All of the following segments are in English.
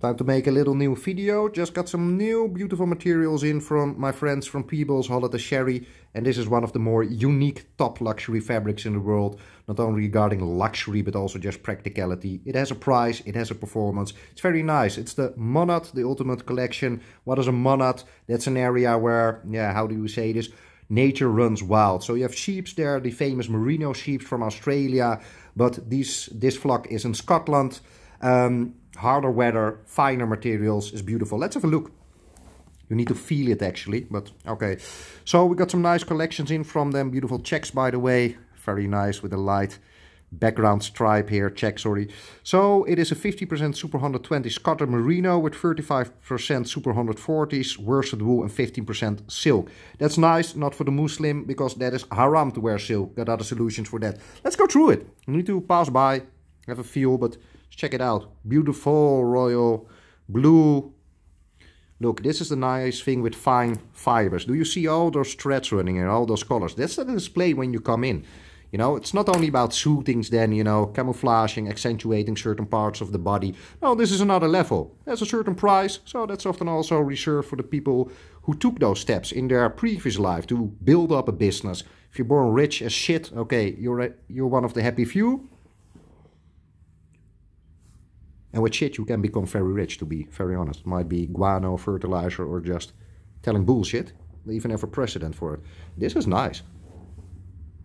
Time to make a little new video. Just got some new beautiful materials in from my friends from Peebles Holland & Sherry. And this is one of the more unique top luxury fabrics in the world. Not only regarding luxury, but also just practicality. It has a price, it has a performance. It's very nice. It's the Monadh, the Ultimate Collection. What is a Monadh? That's an area where, yeah, how do you say this? nature runs wild. So you have sheep there, the famous merino sheep from Australia, but these, this flock is in Scotland. Um, harder weather, finer materials is beautiful. Let's have a look. You need to feel it actually, but okay. So we got some nice collections in from them. Beautiful checks, by the way. Very nice with a light background stripe here, check, sorry. So it is a 50% Super 120 Scotland Merino with 35% Super 140s, worsted wool and 15% silk. That's nice, not for the Muslim, because that is haram to wear silk. Got other solutions for that. Let's go through it. You need to pass by, have a feel, but check it out. Beautiful royal blue. Look, this is the nice thing with fine fibers. Do you see all those threads running in all those colors? That's the display when you come in. You know, it's not only about suitings then, you know, camouflaging, accentuating certain parts of the body. No, this is another level. There's a certain price, so that's often also reserved for the people who took those steps in their previous life to build up a business. If you're born rich as shit, okay, you're, a, you're one of the happy few. And with shit, you can become very rich, to be very honest. Might be guano, fertilizer, or just telling bullshit. They even have a precedent for it. This is nice.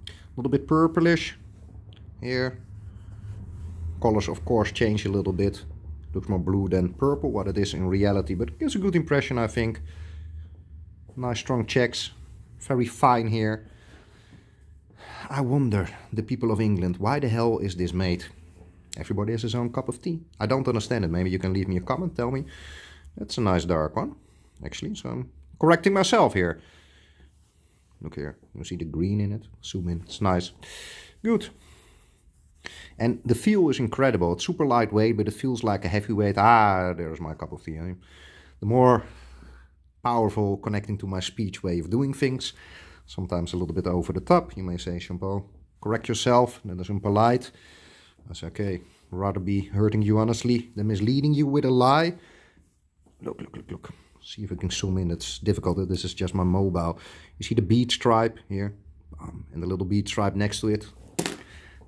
A little bit purplish here. Colors, of course, change a little bit. Looks more blue than purple, what it is in reality. But gives a good impression, I think. Nice strong checks. Very fine here. I wonder, the people of England, why the hell is this made? Everybody has his own cup of tea. I don't understand it. Maybe you can leave me a comment, tell me. That's a nice dark one, actually. So I'm correcting myself here. Look here. You see the green in it? Zoom in. It's nice. Good. And the feel is incredible. It's super lightweight, but it feels like a heavyweight. Ah, there's my cup of tea. The more powerful connecting to my speech way of doing things. Sometimes a little bit over the top. You may say, Shampoo, correct yourself. That is impolite. I say, okay, rather be hurting you honestly than misleading you with a lie. Look, look, look, look. See if I can zoom in. It's difficult. This is just my mobile. You see the bead stripe here? Um, and the little bead stripe next to it?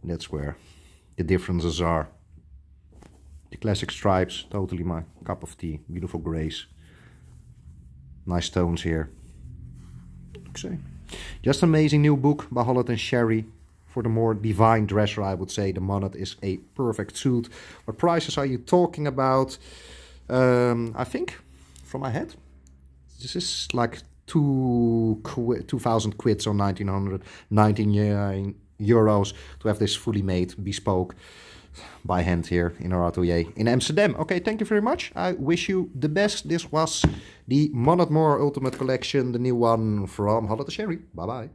That's where the differences are. The classic stripes, totally my cup of tea. Beautiful grays. Nice tones here. Okay. Just amazing new book by Holland & Sherry for the more divine dresser, I would say the Monadh is a perfect suit. What prices are you talking about? Um, I think, from my head, this is like two qu 2,000 quid, so 1919 euros to have this fully made, bespoke by hand here in our atelier in Amsterdam. Okay, thank you very much. I wish you the best. This was the Monadh Mor Ultimate Collection, the new one from Holland & Sherry. Bye-bye.